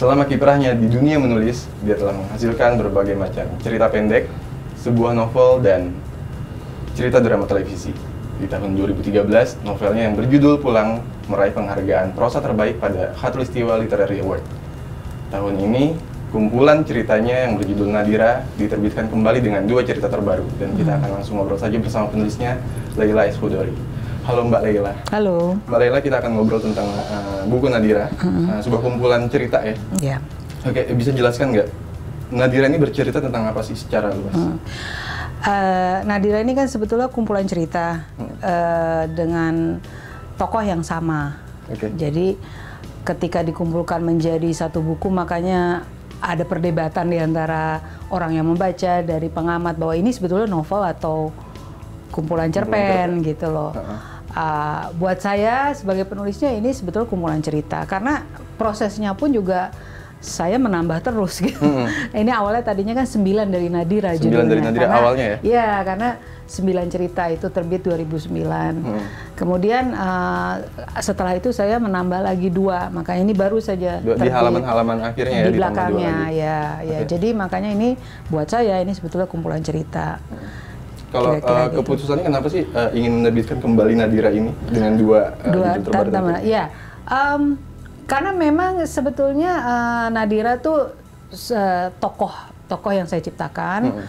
Selama kiprahnya di dunia menulis, dia telah menghasilkan berbagai macam cerita pendek, sebuah novel, dan cerita drama televisi. Di tahun 2013, novelnya yang berjudul Pulang meraih penghargaan prosa terbaik pada Khatulistiwa Literary Award. Tahun ini, kumpulan ceritanya yang berjudul Nadira diterbitkan kembali dengan dua cerita terbaru. Dan kita akan langsung ngobrol saja bersama penulisnya, Leila Esfudori. Halo Mbak Leila. Halo. Mbak Leila kita akan ngobrol tentang uh, buku Nadira, uh, sebuah kumpulan cerita ya. Ya. Oke, bisa jelaskan nggak Nadira ini bercerita tentang apa sih secara luas? Hmm. Uh, Nadira ini kan sebetulnya kumpulan cerita hmm. uh, dengan tokoh yang sama. Oke. Jadi ketika dikumpulkan menjadi satu buku makanya ada perdebatan di antara orang yang membaca dari pengamat bahwa ini sebetulnya novel atau kumpulan cerpen gitu loh. Uh, buat saya sebagai penulisnya ini sebetulnya kumpulan cerita karena prosesnya pun juga saya menambah terus gitu. Hmm. ini awalnya tadinya kan sembilan dari Nadira Sembilan judulnya. dari Nadira karena, awalnya ya? Iya, karena sembilan cerita itu terbit 2009. Hmm. Kemudian uh, setelah itu saya menambah lagi dua, makanya ini baru saja Dua, di halaman-halaman akhirnya ya di belakangnya ya, ya. Okay. Jadi makanya ini buat saya ini sebetulnya kumpulan cerita. Hmm. Kalau uh, keputusannya kenapa sih uh, ingin menerbitkan kembali Nadira ini dengan dua uh, dua terbaru? Ya. Um, karena memang sebetulnya uh, Nadira tuh uh, tokoh tokoh yang saya ciptakan hmm.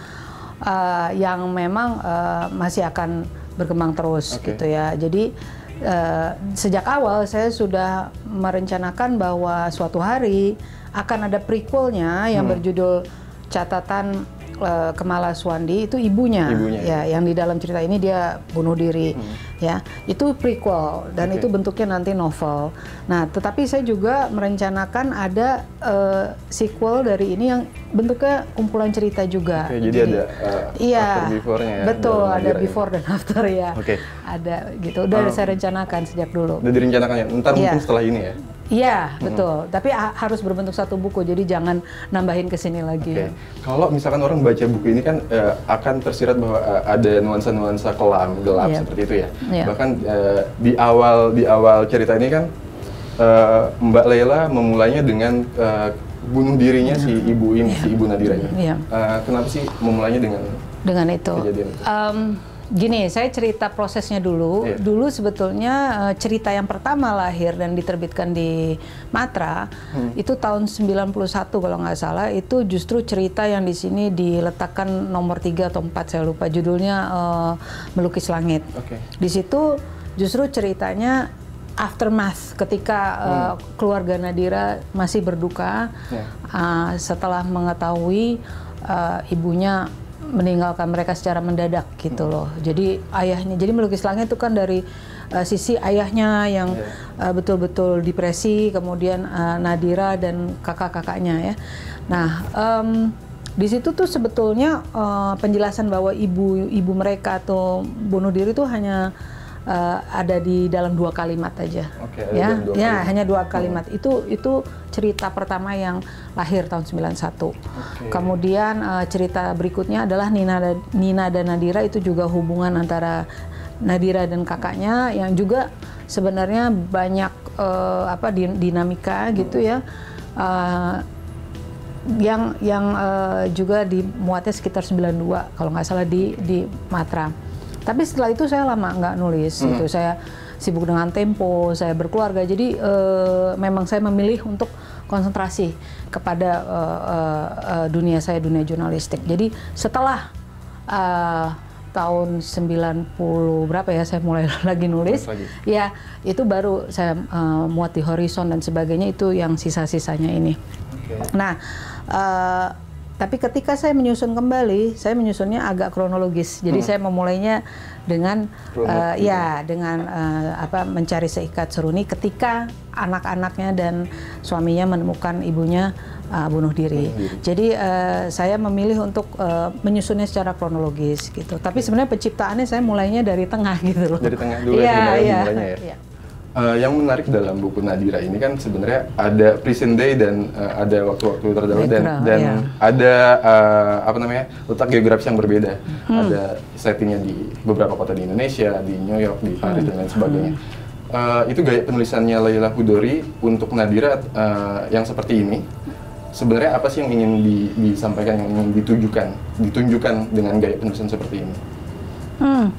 uh, yang memang uh, masih akan berkembang terus okay. gitu ya. Jadi uh, sejak awal saya sudah merencanakan bahwa suatu hari akan ada prequelnya yang hmm. berjudul catatan uh, Kemala Swandi itu ibunya, ibunya ya, ya yang di dalam cerita ini dia bunuh diri hmm. ya itu prequel dan okay. itu bentuknya nanti novel nah tetapi saya juga merencanakan ada uh, sequel dari ini yang bentuknya kumpulan cerita juga okay, jadi, jadi ada uh, iya ya, betul ada before ya? dan after ya okay. ada gitu udah um, saya rencanakan sejak dulu udah direncanakan ya ntar yeah. mungkin setelah ini ya Iya, hmm. betul. Tapi harus berbentuk satu buku, jadi jangan nambahin ke sini lagi. Okay. Kalau misalkan orang baca buku ini kan uh, akan tersirat bahwa uh, ada nuansa-nuansa kelam, gelap yeah. seperti itu ya. Yeah. Bahkan uh, di awal di awal cerita ini kan uh, Mbak Leila memulainya dengan uh, bunuh dirinya yeah. si ibu ini, yeah. si ibu Nadira ini. Yeah. Uh, kenapa sih memulainya dengan dengan itu? Kejadian itu? Um, Gini, saya cerita prosesnya dulu. Yeah. Dulu sebetulnya uh, cerita yang pertama lahir dan diterbitkan di Matra hmm. itu tahun 91 kalau nggak salah. Itu justru cerita yang di sini diletakkan nomor 3 atau 4 saya lupa judulnya uh, Melukis Langit. Okay. Di situ justru ceritanya aftermath ketika uh, keluarga Nadira masih berduka yeah. uh, setelah mengetahui uh, ibunya meninggalkan mereka secara mendadak gitu loh. Jadi ayahnya, jadi melukis langit itu kan dari uh, sisi ayahnya yang yeah. uh, betul-betul depresi, kemudian uh, Nadira dan kakak-kakaknya ya. Nah, um, di situ tuh sebetulnya uh, penjelasan bahwa ibu ibu mereka atau bunuh diri itu hanya uh, ada di dalam dua kalimat aja. Okay, ya, dua ya kalimat. hanya dua kalimat. Hmm. Itu itu cerita pertama yang lahir tahun 91. Okay. Kemudian uh, cerita berikutnya adalah Nina Nina dan Nadira itu juga hubungan antara Nadira dan kakaknya yang juga sebenarnya banyak uh, apa dinamika gitu ya. Uh, yang yang uh, juga dimuatnya sekitar 92 kalau nggak salah di di Matra. Tapi setelah itu saya lama nggak nulis hmm. gitu. Saya sibuk dengan tempo, saya berkeluarga. Jadi uh, memang saya memilih untuk konsentrasi kepada uh, uh, uh, dunia saya, dunia jurnalistik. Jadi setelah uh, tahun 90 berapa ya saya mulai lagi nulis. Lagi. Ya, itu baru saya uh, muat di Horizon dan sebagainya itu yang sisa-sisanya ini. Okay. Nah, uh, tapi ketika saya menyusun kembali, saya menyusunnya agak kronologis. Jadi hmm. saya memulainya dengan uh, ya dengan uh, apa mencari seikat seruni ketika anak-anaknya dan suaminya menemukan ibunya uh, bunuh diri. diri. Jadi uh, saya memilih untuk uh, menyusunnya secara kronologis gitu. Tapi sebenarnya penciptaannya saya mulainya dari tengah gitu loh. Dari tengah dulu ya, ya, ya. ya. Uh, yang menarik dalam buku Nadira ini kan sebenarnya ada present day dan uh, ada waktu-waktu terdahulu dan dan yeah. ada uh, apa namanya letak geografis yang berbeda. Hmm. Ada settingnya di beberapa kota di Indonesia, di New York, di Paris hmm. dan lain sebagainya. Hmm. uh, itu gaya penulisannya Laila Hudori untuk Nadira uh, yang seperti ini. Sebenarnya apa sih yang ingin di, disampaikan, yang ingin ditujukan, ditunjukkan dengan gaya penulisan seperti ini? Hmm.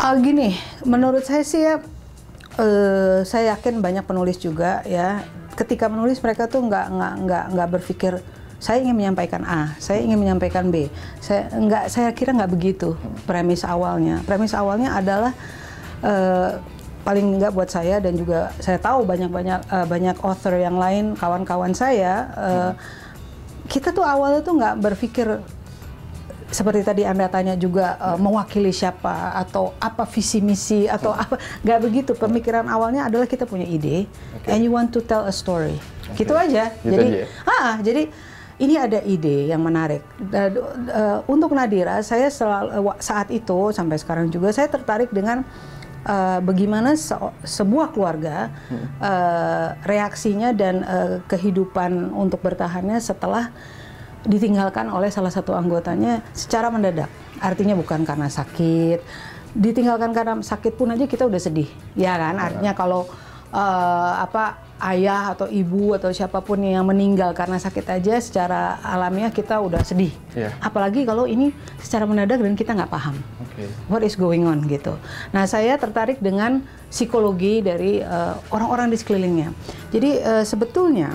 Uh, gini, menurut saya sih ya, uh, saya yakin banyak penulis juga ya. Ketika menulis mereka tuh nggak nggak nggak nggak berpikir saya ingin menyampaikan A, saya ingin menyampaikan B. Saya nggak, saya kira nggak begitu premis awalnya. Premis awalnya adalah uh, paling enggak buat saya dan juga saya tahu banyak-banyak uh, banyak author yang lain kawan-kawan saya uh, kita tuh awalnya tuh nggak berpikir seperti tadi anda tanya juga uh, mewakili siapa atau apa visi misi atau hmm. apa nggak begitu pemikiran awalnya adalah kita punya ide okay. and you want to tell a story okay. gitu aja gitu jadi aja. ah jadi ini ada ide yang menarik. Dan, uh, untuk Nadira, saya selalu, saat itu sampai sekarang juga saya tertarik dengan uh, bagaimana se sebuah keluarga hmm. uh, reaksinya dan uh, kehidupan untuk bertahannya setelah ditinggalkan oleh salah satu anggotanya secara mendadak. Artinya bukan karena sakit, ditinggalkan karena sakit pun aja kita udah sedih, ya kan? Artinya kalau uh, apa ayah atau ibu atau siapa pun yang meninggal karena sakit aja secara alamiah kita udah sedih. Yeah. Apalagi kalau ini secara mendadak dan kita nggak paham okay. what is going on gitu. Nah saya tertarik dengan psikologi dari eh, orang-orang uh, di sekelilingnya. Jadi uh, sebetulnya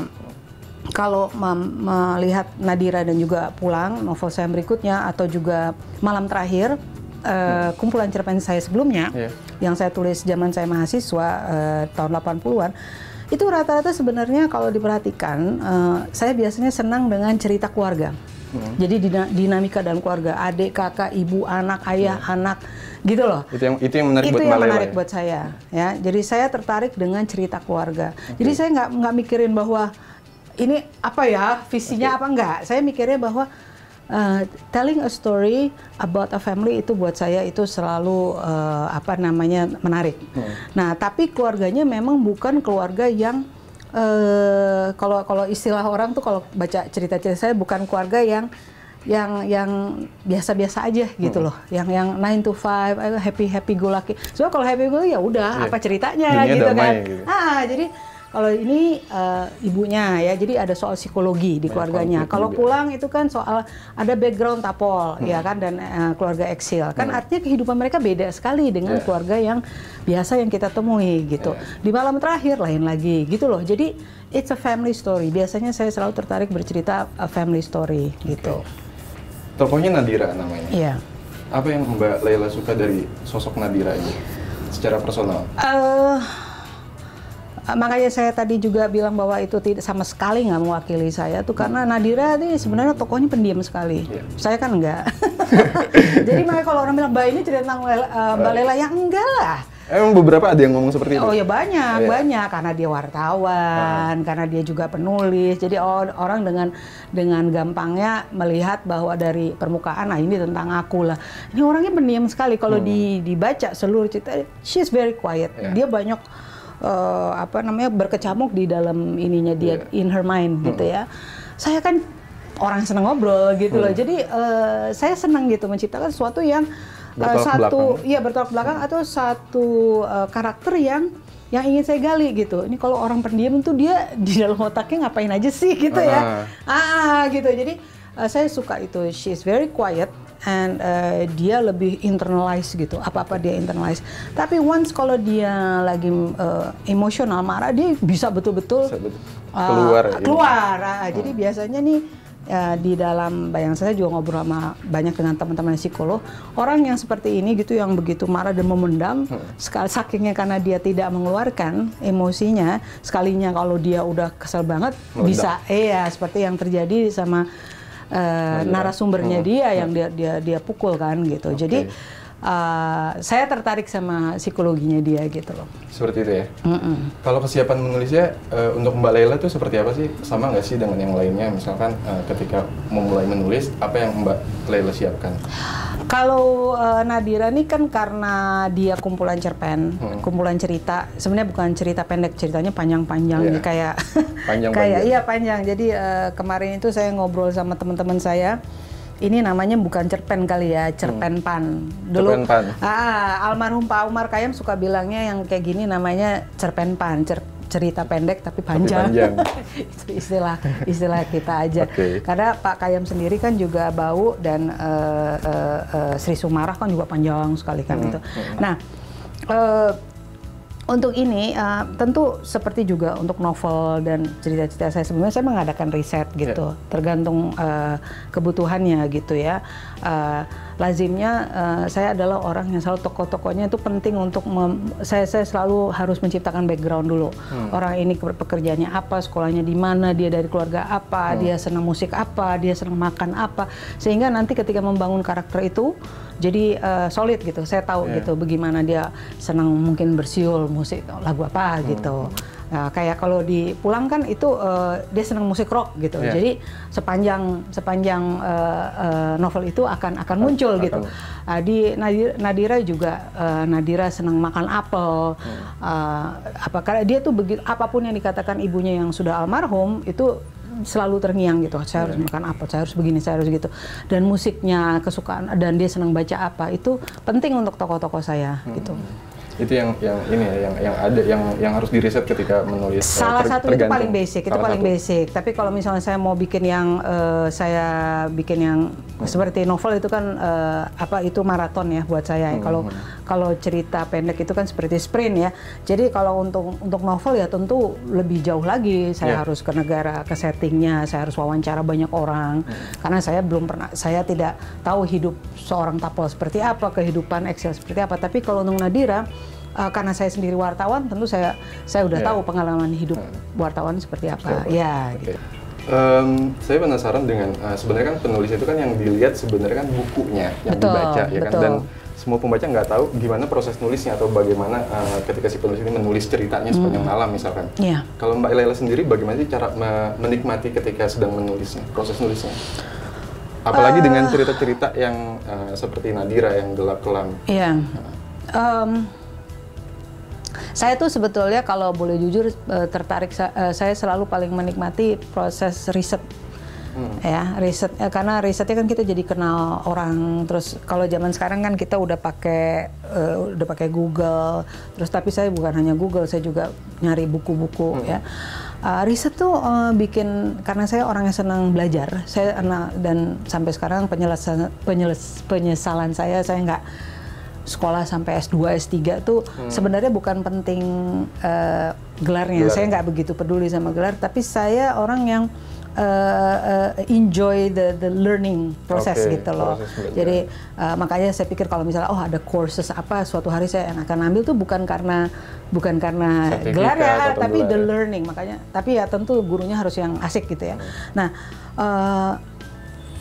kalau melihat Nadira dan juga pulang novel saya berikutnya atau juga malam terakhir uh, kumpulan cerpen saya sebelumnya yeah. yang saya tulis zaman saya mahasiswa uh, tahun 80-an itu rata-rata sebenarnya kalau diperhatikan uh, saya biasanya senang dengan cerita keluarga. Hmm. Jadi dinamika dalam keluarga, adik, kakak, ibu, anak, ayah, hmm. anak, gitu loh. Itu yang itu yang menarik itu buat yang menarik ya? buat saya, ya. Jadi saya tertarik dengan cerita keluarga. Okay. Jadi saya nggak nggak mikirin bahwa ini apa ya visinya okay. apa enggak. Saya mikirnya bahwa Uh, telling a story about a family itu buat saya itu selalu uh, apa namanya menarik. Hmm. Nah, tapi keluarganya memang bukan keluarga yang uh, kalau kalau istilah orang tuh kalau baca cerita-cerita saya bukan keluarga yang yang yang biasa-biasa aja gitu hmm. loh. Yang yang 9 to 5 happy happy go lucky. So kalau happy go ya udah yeah. apa ceritanya Dunia gitu kan. Gitu. Ah, jadi kalau ini uh, ibunya ya, jadi ada soal psikologi di keluarganya. Kalau pulang itu kan soal ada background tapol hmm. ya kan dan uh, keluarga eksil. Kan hmm. artinya kehidupan mereka beda sekali dengan yeah. keluarga yang biasa yang kita temui gitu. Yeah. Di malam terakhir lain lagi gitu loh. Jadi it's a family story. Biasanya saya selalu tertarik bercerita a family story gitu. Tokohnya Nadira namanya. Iya. Yeah. Apa yang Mbak Laila suka dari sosok Nadira ini secara personal? Uh, Eh, makanya saya tadi juga bilang bahwa itu tidak sama sekali nggak mewakili saya tuh karena Nadira ini sebenarnya tokohnya pendiam sekali. Yeah. Saya kan enggak. Jadi makanya kalau orang bilang Mbak ini cerita tentang uh, Mbak Lela yang enggak lah. Emang beberapa ada yang ngomong seperti itu? Oh ya banyak, oh, banyak karena dia wartawan, uh. karena dia juga penulis. Jadi orang dengan dengan gampangnya melihat bahwa dari permukaan, nah ini tentang aku lah. Ini orangnya pendiam sekali. Kalau hmm. di, dibaca seluruh cerita, she's very quiet. Yeah. Dia banyak uh, apa namanya berkecamuk di dalam ininya dia yeah. in her mind hmm. gitu ya. Saya kan orang senang ngobrol gitu hmm. loh. Jadi uh, saya senang gitu menciptakan sesuatu yang uh, satu belakang. ya bertolak belakang hmm. atau satu uh, karakter yang yang ingin saya gali gitu. Ini kalau orang pendiam tuh dia di dalam otaknya ngapain aja sih gitu ya. Ah, ah gitu. Jadi uh, saya suka itu. She is very quiet and uh, dia lebih internalize gitu apa apa dia internalize tapi once kalau dia lagi uh, emosional marah dia bisa betul-betul uh, keluar keluar uh, hmm. jadi biasanya nih uh, di dalam bayang saya juga ngobrol sama banyak dengan teman-teman psikolog orang yang seperti ini gitu yang begitu marah dan memendam hmm. sekali sakingnya karena dia tidak mengeluarkan emosinya sekalinya kalau dia udah kesel banget Meledak. bisa iya seperti yang terjadi sama uh, narasumbernya dia yang dia dia dia pukul kan gitu. Okay. Jadi uh, saya tertarik sama psikologinya dia gitu loh. Seperti itu ya. Mm -mm. Kalau kesiapan menulisnya uh, untuk Mbak Laila itu seperti apa sih? Sama nggak sih dengan yang lainnya? Misalkan uh, ketika memulai menulis, apa yang Mbak Laila siapkan? Kalau uh, Nadira nih kan karena dia kumpulan cerpen, hmm. kumpulan cerita. Sebenarnya bukan cerita pendek, ceritanya panjang-panjang yeah. nih kayak panjang kayak iya panjang. Jadi uh, kemarin itu saya ngobrol sama teman-teman saya ini namanya bukan cerpen kali ya, cerpen pan. Cerpen pan. Ah, almarhum Pak Umar Kayam suka bilangnya yang kayak gini namanya cerpen pan, cer- cerita pendek tapi panjang. panjang. Itu istilah istilah kita aja. Oke. Karena Pak Kayam sendiri kan juga bau dan eh, eh, eh, Sri Sumarah kan juga panjang sekali kan Hmm, itu. Nah, eh, untuk ini eh, tentu seperti juga untuk novel dan cerita-cerita saya sebelumnya saya mengadakan riset gitu, tergantung eh, kebutuhannya gitu ya. Eh, lazimnya eh, saya adalah orang yang selalu tokoh-tokohnya itu penting untuk mem- saya saya selalu harus menciptakan background dulu. Orang ini ke- pekerjaannya apa, sekolahnya di mana, dia dari keluarga apa, dia senang musik apa, dia senang makan apa, sehingga nanti ketika membangun karakter itu jadi eh, solid gitu. Saya tahu Iya. gitu bagaimana dia senang mungkin bersiul musik lagu apa gitu. Nah, kayak kalau di pulang kan itu eh, dia senang musik rock gitu. Iya. Jadi sepanjang sepanjang eh, eh, novel itu akan akan muncul akan. gitu. Ah, di Nadira, Nadira juga eh, Nadira senang makan apel. Eh, apa karena dia tuh begitu apa pun yang dikatakan ibunya yang sudah almarhum itu selalu terngiang gitu. Saya harus makan apel, saya harus begini, saya harus gitu. Dan musiknya kesukaan dan dia senang baca apa itu penting untuk tokoh-tokoh saya gitu. Itu yang yang ini ya yang yang ada yang yang harus diriset ketika menulis eh, Salah ter- satu itu paling basic, itu Salah paling satu. basic. Tapi kalau misalnya saya mau bikin yang eh, saya bikin yang seperti novel itu kan eh, apa itu maraton ya buat saya. Hmm, Kalau kalau cerita pendek itu kan seperti sprint ya. Jadi kalau untuk untuk novel ya tentu lebih jauh lagi. Saya Iya. harus ke negara, ke settingnya, saya harus wawancara banyak orang. Hmm. Karena saya belum pernah, saya tidak tahu hidup seorang tapol seperti apa, kehidupan Excel seperti apa. Tapi kalau untuk Nadira Uh, karena saya sendiri wartawan, tentu saya saya udah Ya. tahu pengalaman hidup wartawan seperti apa. Ya, Oke. gitu. Em, saya penasaran dengan eh, sebenarnya kan penulis itu kan yang dilihat sebenarnya kan bukunya yang Betul, dibaca ya kan dan semua pembaca nggak tahu gimana proses nulisnya atau bagaimana eh, ketika si penulis ini menulis ceritanya sepanjang malam misalkan. Iya. Kalau Mbak Lela sendiri bagaimana sih cara me- menikmati ketika sedang menulisnya, proses nulisnya? Apalagi dengan cerita-cerita yang eh, seperti Nadira yang gelap kelam. Iya. Em, saya tuh sebetulnya kalau boleh jujur eh, tertarik eh, saya selalu paling menikmati proses riset. Ya riset eh, karena risetnya kan kita jadi kenal orang. Terus kalau zaman sekarang kan kita udah pakai eh, udah pakai Google. Terus tapi saya bukan hanya Google saya juga nyari buku-buku ya. Uh, riset tuh eh, bikin karena saya orang yang senang belajar. Saya anak dan sampai sekarang penyelesaian penyeles- penyesalan saya saya nggak sekolah sampai S2, S3 tuh sebenarnya bukan penting eh, gelarnya. Gelar. Saya nggak begitu peduli sama gelar, tapi saya orang yang eh, eh, enjoy the the learning process Oke, gitu loh. proses. Jadi eh, makanya saya pikir kalau misalnya oh ada courses apa suatu hari saya akan ambil tuh bukan karena bukan karena gelar ya, tapi gelar the ya. learning makanya. Tapi ya tentu gurunya harus yang asik gitu ya. Nah. eh,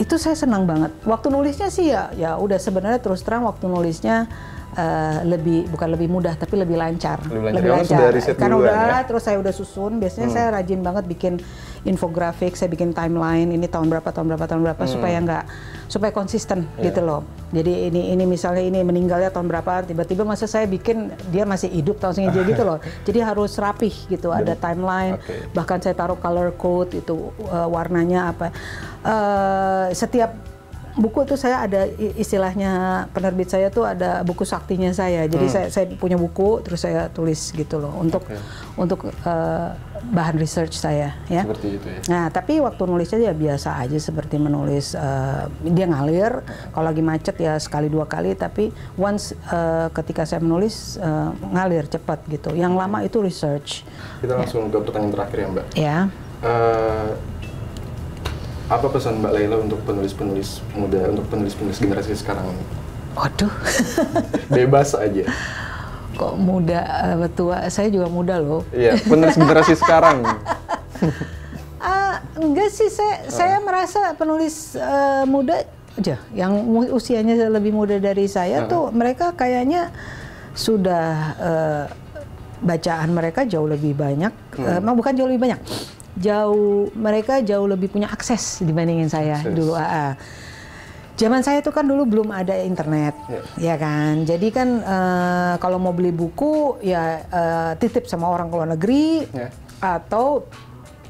itu saya senang banget. Waktu nulisnya sih ya, ya udah sebenarnya terus terang waktu nulisnya eh, lebih bukan lebih mudah tapi lebih lancar. Lebih lancar. Karena sudah riset Karena udah ya? terus saya udah susun. Biasanya saya rajin banget bikin infografik, saya bikin timeline ini tahun berapa tahun berapa tahun berapa supaya nggak supaya konsisten Iya. gitu loh. Jadi ini ini misalnya ini meninggalnya tahun berapa tiba-tiba masa saya bikin dia masih hidup tahun segini gitu loh. Jadi harus rapih gitu, ada timeline Oke. bahkan saya taruh color code itu uh, warnanya apa Eh, setiap buku tuh saya ada istilahnya penerbit saya tuh ada buku saktinya saya jadi saya, saya punya buku terus saya tulis gitu loh untuk Oke. untuk eh, bahan research saya ya Seperti itu ya. Nah, tapi waktu nulisnya ya biasa aja seperti menulis eh, dia ngalir. Kalau lagi macet ya sekali dua kali, tapi once eh, ketika saya menulis eh, ngalir cepat gitu. Yang lama itu research. Kita langsung ke pertanyaan terakhir ya Mbak. Ya. Eh, apa pesan Mbak Laila untuk penulis-penulis muda, untuk penulis-penulis generasi sekarang ini? Waduh, Bebas aja. kok muda eh, tua? Saya juga muda loh. Iya, penulis generasi sekarang. Ah, enggak sih, saya saya merasa penulis eh, muda aja yang usianya lebih muda dari saya tuh mereka kayaknya sudah eh, bacaan mereka jauh lebih banyak, Eh, emang bukan jauh lebih banyak, jauh mereka jauh lebih punya akses dibandingin saya Akses. dulu. ah, ah. Zaman saya itu kan dulu belum ada internet, ya kan. Jadi kan eh, kalau mau beli buku ya eh, titip sama orang ke luar negeri Ya. atau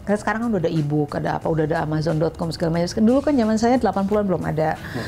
Karena sekarang kan udah ada e-book, ada apa, udah ada Amazon.com segala macam. Dulu kan zaman saya 80-an belum ada. Hmm.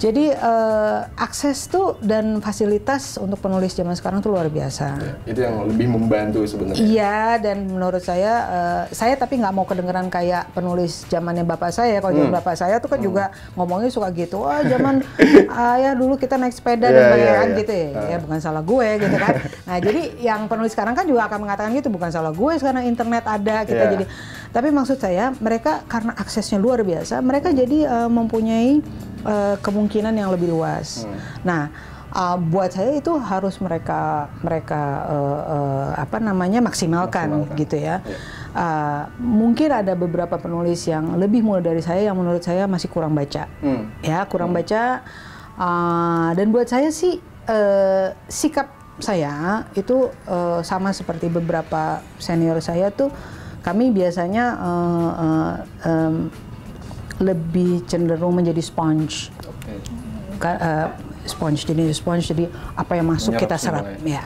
Jadi uh, akses tuh dan fasilitas untuk penulis zaman sekarang tuh luar biasa. Ya, itu yang lebih membantu sebenarnya. Iya dan menurut saya uh, saya tapi nggak mau kedengeran kayak penulis zamannya bapak saya. Kalau zaman hmm. bapak saya tuh kan hmm. juga ngomongnya suka gitu. Wah oh, zaman ayah dulu kita naik sepeda yeah, dan banyak yeah, yeah. gitu ya. Uh. Ya bukan salah gue gitu kan. Nah jadi yang penulis sekarang kan juga akan mengatakan gitu bukan salah gue sekarang internet ada kita yeah. jadi. Tapi maksud saya mereka karena aksesnya luar biasa mereka jadi uh, mempunyai uh, kemungkinan yang lebih luas. Hmm. Nah, uh, buat saya itu harus mereka mereka uh, uh, apa namanya maksimalkan, maksimalkan. gitu ya. Yeah. Uh, mungkin ada beberapa penulis yang lebih muda dari saya yang menurut saya masih kurang baca, hmm. ya kurang hmm. baca. Uh, dan buat saya sih uh, sikap saya itu uh, sama seperti beberapa senior saya tuh kami biasanya uh, uh, um, lebih cenderung menjadi sponge. Okay. Uh, sponge jadi sponge jadi apa yang masuk Menyerap kita serap ya.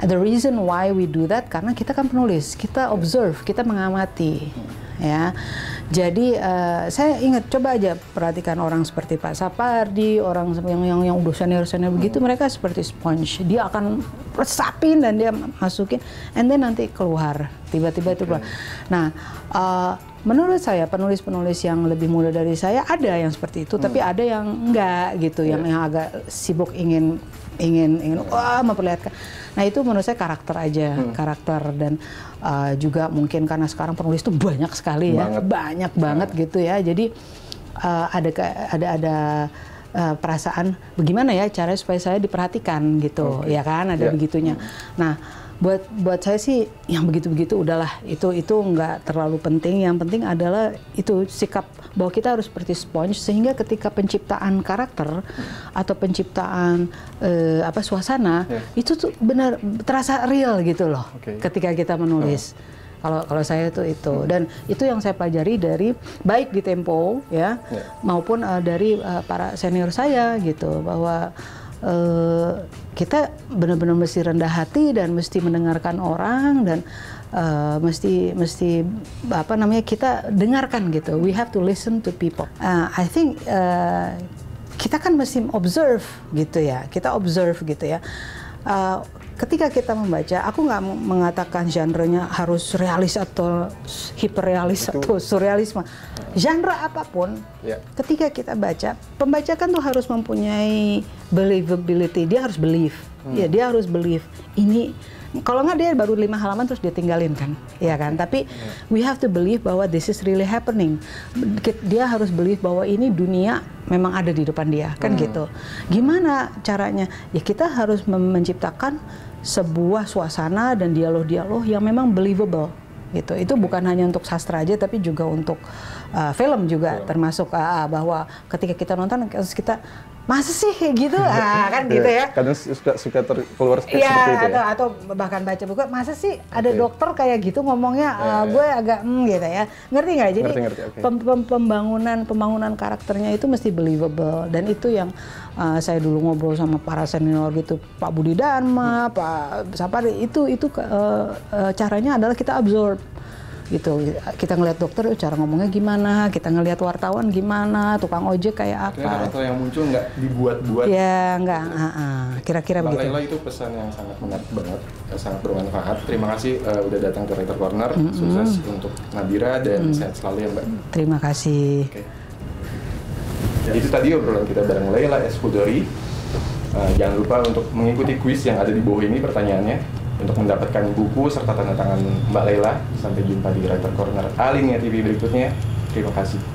The reason why we do that karena kita kan penulis, kita observe, kita mengamati, hmm. Ya. Jadi uh, saya ingat coba aja perhatikan orang seperti Pak Sapardi, orang yang yang yang udah senior senior hmm. begitu, mereka seperti sponge. Dia akan resapin dan dia masukin, and then nanti keluar, tiba-tiba itu keluar. Nah. Uh, menurut saya penulis-penulis yang lebih muda dari saya ada yang seperti itu, hmm. tapi ada yang enggak gitu, yeah. yang yang agak sibuk ingin ingin ingin wah memperlihatkan. Nah itu menurut saya karakter aja, hmm. karakter dan uh, juga mungkin karena sekarang penulis itu banyak sekali ya, banget. banyak banget hmm. gitu ya. Jadi uh, ada ada ada uh, perasaan bagaimana ya cara supaya saya diperhatikan gitu, okay. ya kan ada yeah. begitunya. Hmm. Nah buat buat saya sih yang begitu-begitu udahlah itu itu nggak terlalu penting yang penting adalah itu sikap bahwa kita harus seperti sponge sehingga ketika penciptaan karakter atau penciptaan uh, apa suasana yeah. itu tuh benar terasa real gitu loh okay. ketika kita menulis uh. kalau kalau saya itu itu hmm. dan itu yang saya pelajari dari baik di Tempo ya yeah. maupun uh, dari uh, para senior saya gitu bahwa uh, kita benar-benar mesti rendah hati dan mesti mendengarkan orang dan uh, mesti mesti apa namanya kita dengarkan gitu. We have to listen to people. Uh, I think uh, kita kan mesti observe gitu ya. Kita observe gitu ya. Uh, ketika kita membaca, aku nggak mengatakan genrenya harus realis atau hiperrealis atau surrealisme. Genre apa pun, yeah. ketika kita baca, pembaca kan tuh harus mempunyai believability. Dia harus believe, hmm. ya dia harus believe ini. Kalau nggak dia baru lima halaman terus dia tinggalin kan, ya kan. Tapi we have to believe bahwa this is really happening. Dia harus believe bahwa ini dunia memang ada di depan dia, kan hmm. gitu. Gimana caranya? Ya kita harus menciptakan sebuah suasana dan dialog-dialog yang memang believable gitu. Itu bukan hanya untuk sastra aja tapi juga untuk uh, film juga termasuk uh, bahwa ketika kita nonton kita masa sih kayak gitu? Ah, kan gitu ya. kadang suka suka terkeluar ya, seperti itu ya. atau bahkan baca buku masa sih ada okay. dokter kayak gitu ngomongnya? Uh, yeah, gue agak mm, gitu ya. Ngerti nggak? Jadi ngerti, ngerti, okay. pem pem pembangunan pembangunan karakternya itu mesti believable. Dan itu yang uh, saya dulu ngobrol sama para senior gitu Pak Budi Dharma hmm. Pak Sapari itu itu uh, uh, caranya adalah kita absorb gitu. Kita ngelihat dokter cara ngomongnya gimana? Kita ngelihat wartawan gimana? Tukang ojek kayak apa? atau yang muncul nggak dibuat-buat? Ya nggak. Uh, uh, kira-kira begitu. Laila itu pesan yang sangat menarik banget sangat bermanfaat. Terima kasih uh, udah datang ke Writer Corner. Mm -hmm. sukses untuk Nadira dan mm. sehat selalu ya mbak. Terima kasih. Okay. ya, itu tadi obrolan kita bareng Laila Escuderi uh, jangan lupa untuk mengikuti kuis yang ada di bawah ini pertanyaannya untuk mendapatkan buku serta tanda tangan Mbak Lela. Sampai jumpa di Writer Corner Alinea TV berikutnya. Terima kasih.